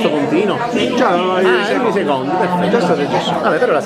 sto puntino? Già, eh, Ah, eh, i secondi, perfetto. già state gestiti. Vabbè, però la